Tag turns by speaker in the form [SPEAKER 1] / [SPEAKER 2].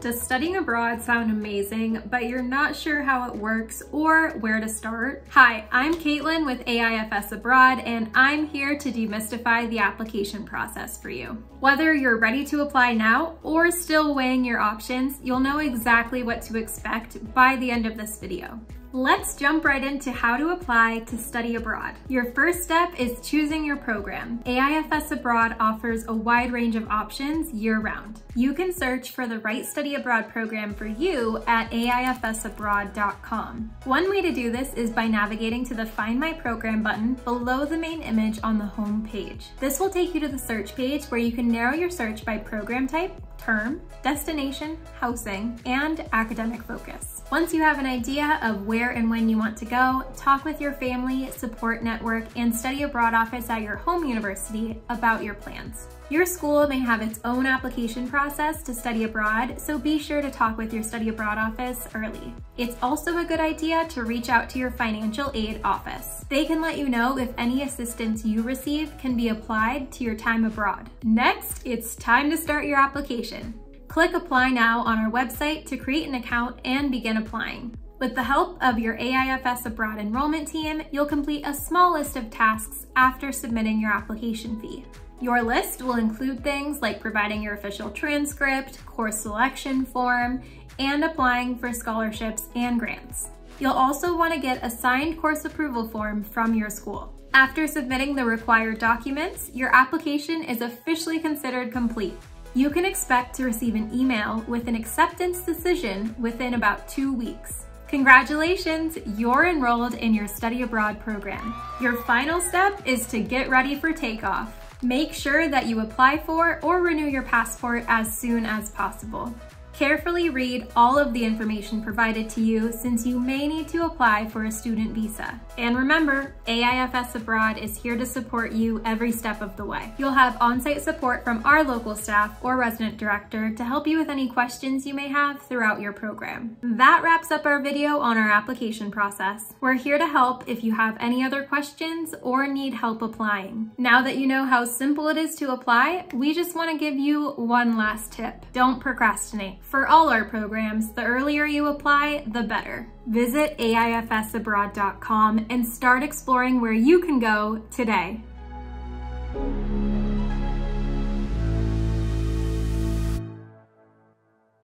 [SPEAKER 1] Does studying abroad sound amazing, but you're not sure how it works or where to start? Hi, I'm Kaitlyn with AIFS Abroad, and I'm here to demystify the application process for you. Whether you're ready to apply now or still weighing your options, you'll know exactly what to expect by the end of this video. Let's jump right into how to apply to study abroad. Your first step is choosing your program. AIFS Abroad offers a wide range of options year-round. You can search for the right study abroad program for you at aifsabroad.com. One way to do this is by navigating to the Find My Program button below the main image on the home page. This will take you to the search page where you can narrow your search by program type, term, destination, housing, and academic focus. Once you have an idea of where and when you want to go, talk with your family, support network, and study abroad office at your home university about your plans. Your school may have its own application process to study abroad, so be sure to talk with your study abroad office early. It's also a good idea to reach out to your financial aid office. They can let you know if any assistance you receive can be applied to your time abroad. Next, it's time to start your application. Click Apply Now on our website to create an account and begin applying. With the help of your AIFS Abroad enrollment team, you'll complete a small list of tasks after submitting your application fee. Your list will include things like providing your official transcript, course selection form, and applying for scholarships and grants. You'll also want to get a signed course approval form from your school. After submitting the required documents, your application is officially considered complete. You can expect to receive an email with an acceptance decision within about two weeks. Congratulations, you're enrolled in your study abroad program. Your final step is to get ready for takeoff. Make sure that you apply for or renew your passport as soon as possible. Carefully read all of the information provided to you since you may need to apply for a student visa. And remember, AIFS Abroad is here to support you every step of the way. You'll have on-site support from our local staff or resident director to help you with any questions you may have throughout your program. That wraps up our video on our application process. We're here to help if you have any other questions or need help applying. Now that you know how simple it is to apply, we just want to give you one last tip. Don't procrastinate. For all our programs, the earlier you apply, the better. Visit AIFSabroad.com and start exploring where you can go today.